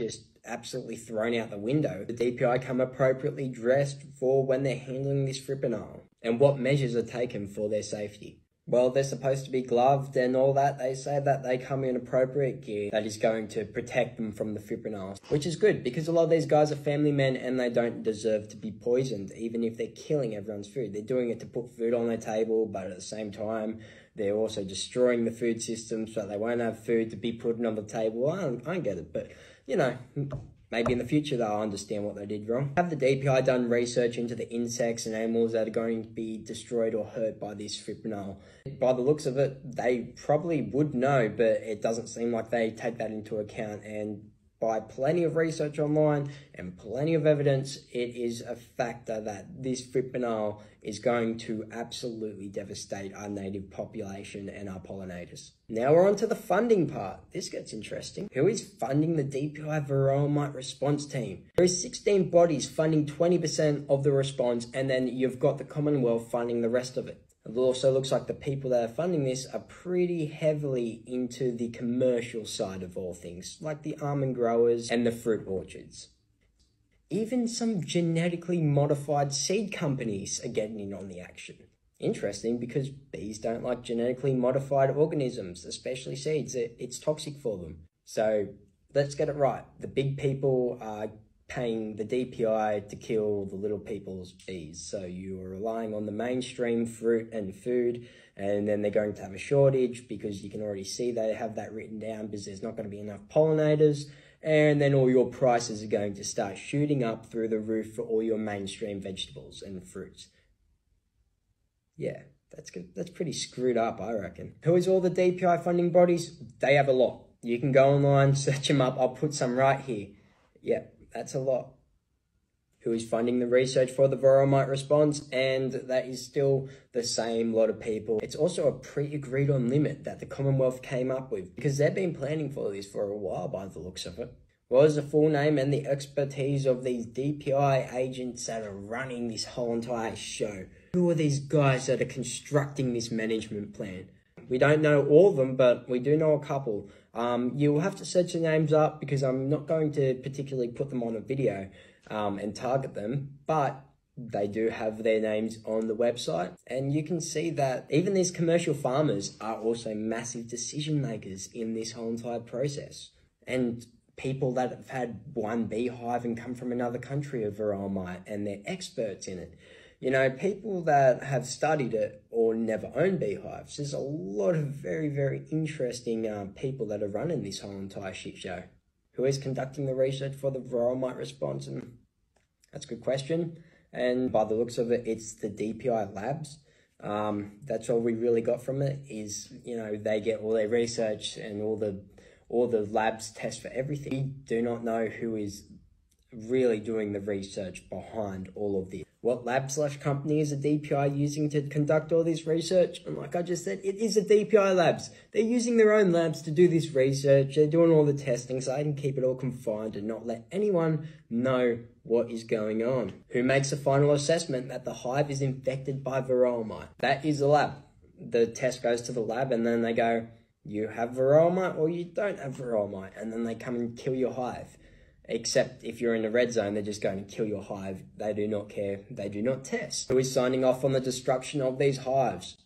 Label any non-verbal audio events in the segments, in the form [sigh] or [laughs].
just absolutely thrown out the window. The DPI come appropriately dressed for when they're handling this fipronil and what measures are taken for their safety. Well, they're supposed to be gloved and all that. They say that they come in appropriate gear that is going to protect them from the fipronil, which is good because a lot of these guys are family men and they don't deserve to be poisoned, even if they're killing everyone's food. They're doing it to put food on their table, but at the same time, they're also destroying the food system so they won't have food to be put on the table. I don't, I don't get it, but you know, maybe in the future they'll understand what they did wrong. Have the DPI done research into the insects and animals that are going to be destroyed or hurt by this fipronil? By the looks of it, they probably would know, but it doesn't seem like they take that into account. And by plenty of research online and plenty of evidence, it is a factor that this fipronil is going to absolutely devastate our native population and our pollinators. Now we're on to the funding part. This gets interesting. Who is funding the DPI varroa mite response team? There is 16 bodies funding 20% of the response, and then you've got the Commonwealth funding the rest of it. It also looks like the people that are funding this are pretty heavily into the commercial side of all things, like the almond growers and the fruit orchards. Even some genetically modified seed companies are getting in on the action. Interesting because bees don't like genetically modified organisms, especially seeds. It's toxic for them. So let's get it right. The big people are paying the DPI to kill the little people's bees. So you are relying on the mainstream fruit and food, and then they're going to have a shortage because you can already see they have that written down because there's not going to be enough pollinators. And then all your prices are going to start shooting up through the roof for all your mainstream vegetables and fruits. Yeah, that's good. That's pretty screwed up, I reckon. Who is all the DPI funding bodies? They have a lot. You can go online, search them up. I'll put some right here. Yeah, that's a lot. Who is funding the research for the varroa mite response, and that is still the same lot of people. It's also a pre-agreed on limit that the Commonwealth came up with because they've been planning for this for a while by the looks of it. What is the full name and the expertise of these DPI agents that are running this whole entire show? Who are these guys that are constructing this management plan? We don't know all of them, but we do know a couple. Um, you'll have to search the names up because I'm not going to particularly put them on a video um, and target them, but they do have their names on the website. And you can see that even these commercial farmers are also massive decision makers in this whole entire process. And people that have had one beehive and come from another country of varroa mite and they're experts in it. You know, people that have studied it or never owned beehives, there's a lot of very, very interesting um, people that are running this whole entire shit show. Who is conducting the research for the varroa mite response? And that's a good question. And by the looks of it, it's the DPI labs. Um, that's all we really got from it is, you know, they get all their research and all the all the labs test for everything. We do not know who is really doing the research behind all of this what lab slash company is a DPI using to conduct all this research? And like I just said, it is a DPI labs. They're using their own labs to do this research. They're doing all the testing so I can keep it all confined and not let anyone know what is going on. Who makes a final assessment that the hive is infected by varroa mite? That is the lab. The test goes to the lab and then they go, you have varroa mite or you don't have varroa mite. And then they come and kill your hive. Except if you're in the red zone, they're just going to kill your hive. They do not care. They do not test. Who is signing off on the destruction of these hives?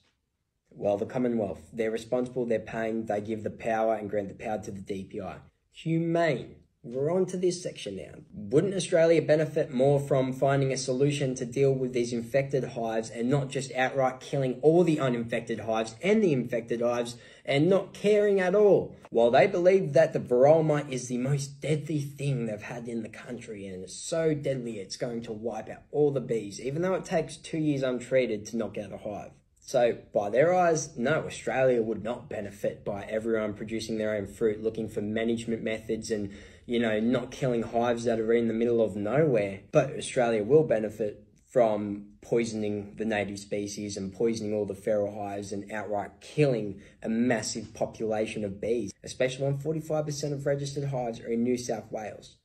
Well, the Commonwealth. They're responsible, they're paying, they give the power and grant the power to the DPI. Humane. We're on to this section now. Wouldn't Australia benefit more from finding a solution to deal with these infected hives and not just outright killing all the uninfected hives and the infected hives and not caring at all? While they believe that the varroa mite is the most deadly thing they've had in the country and it's so deadly it's going to wipe out all the bees, even though it takes two years untreated to knock out a hive. So, by their eyes, no, Australia would not benefit by everyone producing their own fruit, looking for management methods and you know, not killing hives that are in the middle of nowhere. But Australia will benefit from poisoning the native species and poisoning all the feral hives and outright killing a massive population of bees, especially when 45% of registered hives are in New South Wales.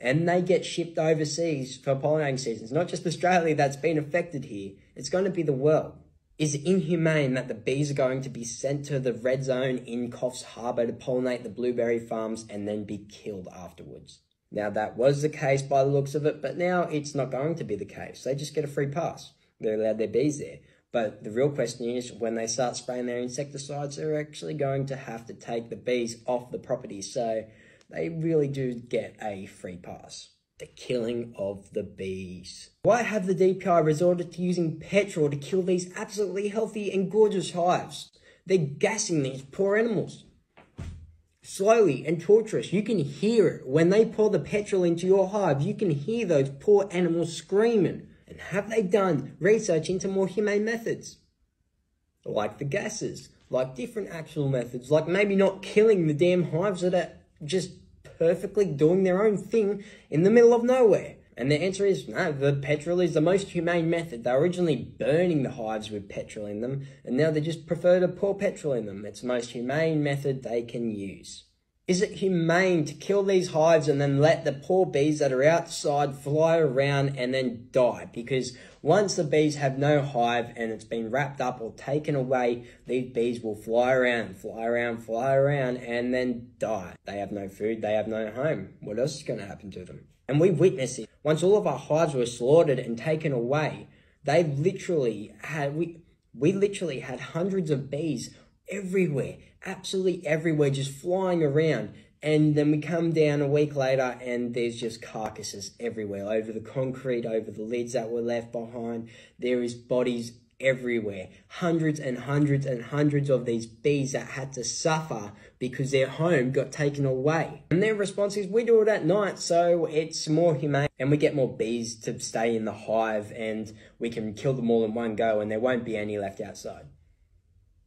And they get shipped overseas for pollinating seasons. Not just Australia that's been affected here, it's going to be the world is inhumane that the bees are going to be sent to the red zone in Coffs Harbour to pollinate the blueberry farms and then be killed afterwards. Now, that was the case by the looks of it, but now it's not going to be the case. They just get a free pass. They're allowed their bees there. But the real question is when they start spraying their insecticides, they're actually going to have to take the bees off the property. So they really do get a free pass. The killing of the bees. Why have the DPI resorted to using petrol to kill these absolutely healthy and gorgeous hives? They're gassing these poor animals. Slowly and torturous. You can hear it. When they pour the petrol into your hive, you can hear those poor animals screaming. And have they done research into more humane methods? Like the gases, like different actual methods, like maybe not killing the damn hives that are just perfectly doing their own thing in the middle of nowhere? And the answer is no, the petrol is the most humane method. They were originally burning the hives with petrol in them, and now they just prefer to pour petrol in them. It's the most humane method they can use. Is it humane to kill these hives and then let the poor bees that are outside fly around and then die? Because once the bees have no hive and it's been wrapped up or taken away, these bees will fly around, fly around, fly around, and then die. They have no food, they have no home. What else is going to happen to them? And we witnessed it. Once all of our hives were slaughtered and taken away, they literally had, we, we literally had hundreds of bees everywhere, absolutely everywhere, just flying around. And then we come down a week later and there's just carcasses everywhere, over the concrete, over the lids that were left behind. There is bodies everywhere. Hundreds and hundreds and hundreds of these bees that had to suffer because their home got taken away. And their response is, we do it at night, so it's more humane and we get more bees to stay in the hive and we can kill them all in one go and there won't be any left outside.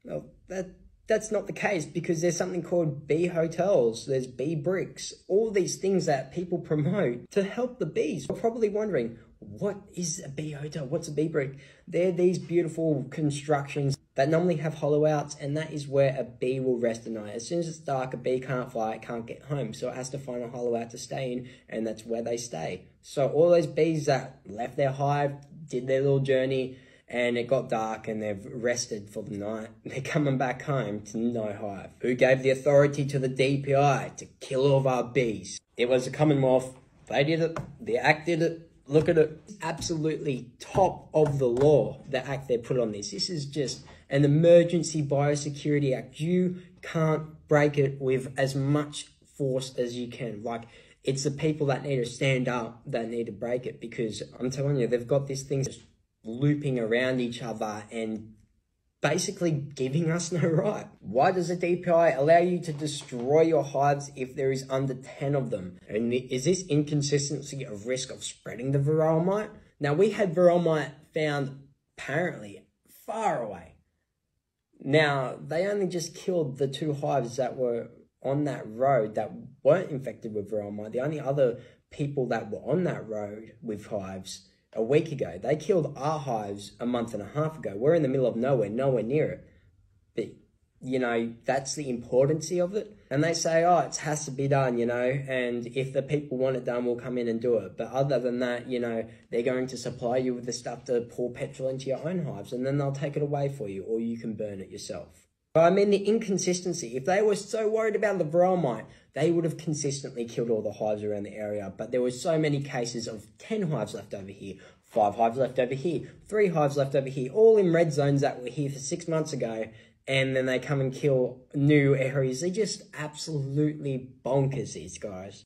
Well, that that's not the case because there's something called bee hotels, there's bee bricks, all these things that people promote to help the bees. You're probably wondering, what is a bee hotel? What's a bee brick? They're these beautiful constructions that normally have hollow outs, and that is where a bee will rest at night. As soon as it's dark, a bee can't fly, it can't get home, so it has to find a hollow out to stay in, and that's where they stay. So all those bees that left their hive, did their little journey, and it got dark and they've rested for the night. [laughs] They're coming back home to no hive. Who gave the authority to the DPI to kill all of our bees? It was the Commonwealth. They did it. The Act did it. Look at it. Absolutely top of the law, the Act they put on this. This is just an emergency biosecurity act. You can't break it with as much force as you can. Like, it's the people that need to stand up that need to break it because I'm telling you, they've got this thing looping around each other and basically giving us no right. Why does the DPI allow you to destroy your hives if there is under 10 of them? And is this inconsistency a risk of spreading the varroa mite? Now, we had varroa mite found apparently far away. Now, they only just killed the two hives that were on that road that weren't infected with varroa mite. The only other people that were on that road with hives a week ago. They killed our hives a month and a half ago. We're in the middle of nowhere, nowhere near it. But, you know, that's the importance of it. And they say, oh, it has to be done, you know, and if the people want it done, we'll come in and do it. But other than that, you know, they're going to supply you with the stuff to pour petrol into your own hives and then they'll take it away for you or you can burn it yourself. But I mean the inconsistency. If they were so worried about the varroa mite, they would have consistently killed all the hives around the area. But there were so many cases of 10 hives left over here, 5 hives left over here, 3 hives left over here, all in red zones that were here for 6 months ago. And then they come and kill new areas. They're just absolutely bonkers, these guys.